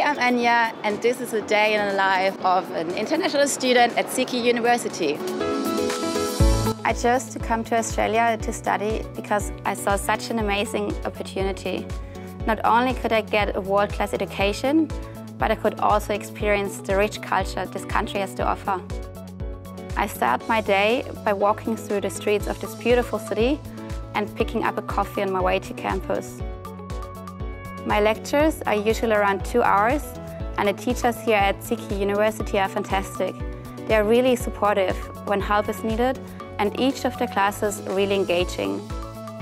Anja, and this is a day in the life of an international student at CQ University. I chose to come to Australia to study because I saw such an amazing opportunity. Not only could I get a world-class education, but I could also experience the rich culture this country has to offer. I start my day by walking through the streets of this beautiful city and picking up a coffee on my way to campus. My lectures are usually around two hours and the teachers here at CQ University are fantastic. They are really supportive when help is needed and each of the classes really engaging.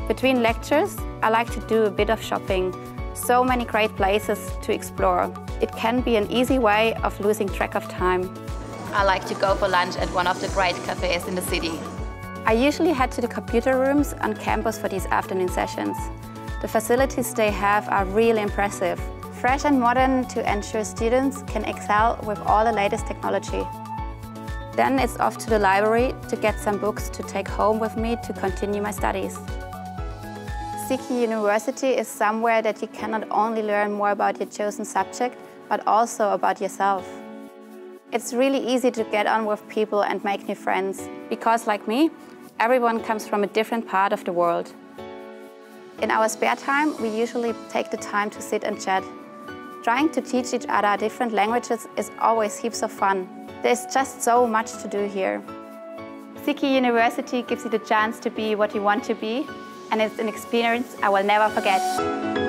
Between lectures, I like to do a bit of shopping. So many great places to explore. It can be an easy way of losing track of time. I like to go for lunch at one of the great cafes in the city. I usually head to the computer rooms on campus for these afternoon sessions. The facilities they have are really impressive. Fresh and modern to ensure students can excel with all the latest technology. Then it's off to the library to get some books to take home with me to continue my studies. CQ University is somewhere that you can not only learn more about your chosen subject, but also about yourself. It's really easy to get on with people and make new friends, because like me, everyone comes from a different part of the world. In our spare time, we usually take the time to sit and chat. Trying to teach each other different languages is always heaps of fun. There's just so much to do here. CQ University gives you the chance to be what you want to be, and it's an experience I will never forget.